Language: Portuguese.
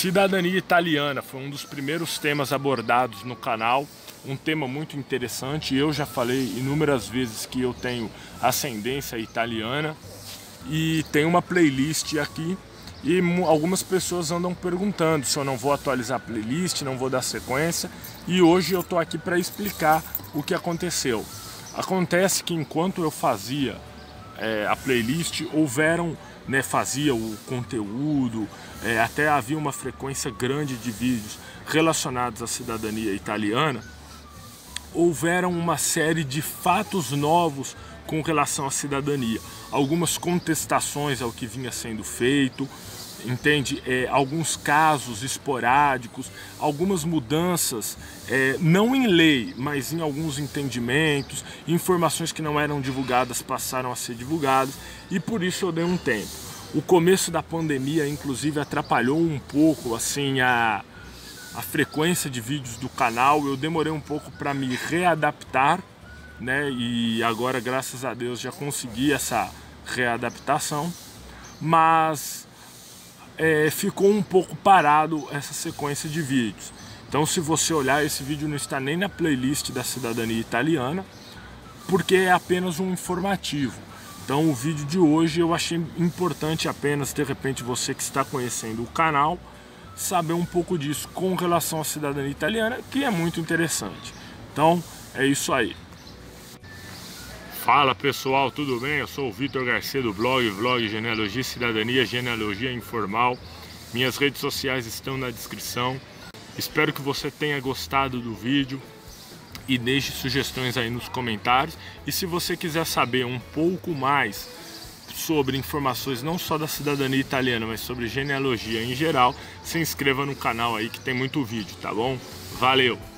Cidadania italiana foi um dos primeiros temas abordados no canal, um tema muito interessante. Eu já falei inúmeras vezes que eu tenho ascendência italiana e tem uma playlist aqui e algumas pessoas andam perguntando se eu não vou atualizar a playlist, não vou dar sequência e hoje eu estou aqui para explicar o que aconteceu. Acontece que enquanto eu fazia é, a playlist, houveram, né, fazia o conteúdo, é, até havia uma frequência grande de vídeos relacionados à cidadania italiana, houveram uma série de fatos novos com relação à cidadania. Algumas contestações ao que vinha sendo feito, entende? É, alguns casos esporádicos, algumas mudanças, é, não em lei, mas em alguns entendimentos, informações que não eram divulgadas passaram a ser divulgadas e por isso eu dei um tempo. O começo da pandemia, inclusive, atrapalhou um pouco assim a, a frequência de vídeos do canal. Eu demorei um pouco para me readaptar, né? E agora, graças a Deus, já consegui essa readaptação. Mas é, ficou um pouco parado essa sequência de vídeos. Então se você olhar, esse vídeo não está nem na playlist da cidadania italiana, porque é apenas um informativo. Então o vídeo de hoje eu achei importante apenas, de repente, você que está conhecendo o canal, saber um pouco disso com relação à cidadania italiana, que é muito interessante. Então é isso aí. Fala pessoal, tudo bem? Eu sou o Vitor Garcia do blog Vlog Genealogia Cidadania Genealogia Informal. Minhas redes sociais estão na descrição. Espero que você tenha gostado do vídeo e deixe sugestões aí nos comentários. E se você quiser saber um pouco mais sobre informações não só da cidadania italiana, mas sobre genealogia em geral, se inscreva no canal aí que tem muito vídeo, tá bom? Valeu!